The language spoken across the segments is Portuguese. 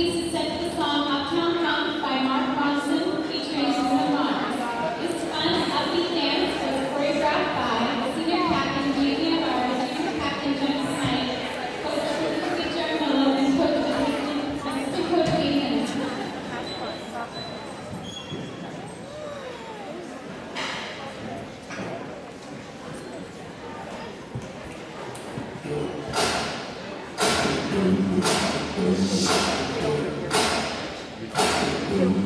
please accept the song Uptown Funk by Mark. Thank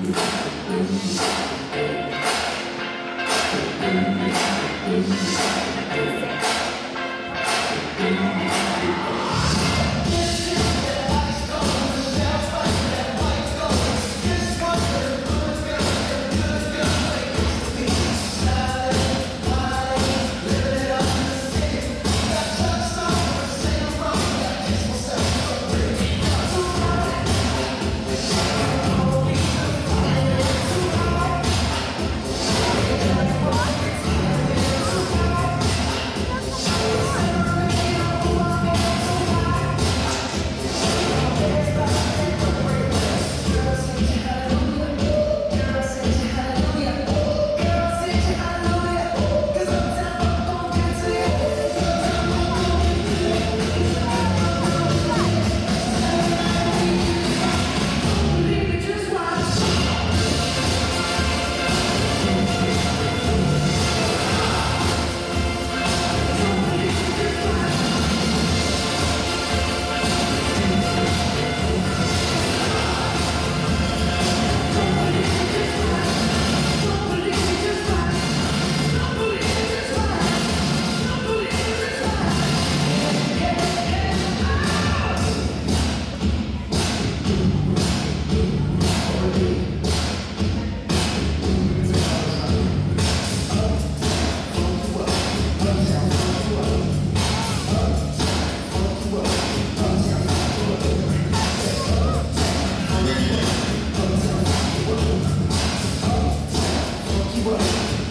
segura.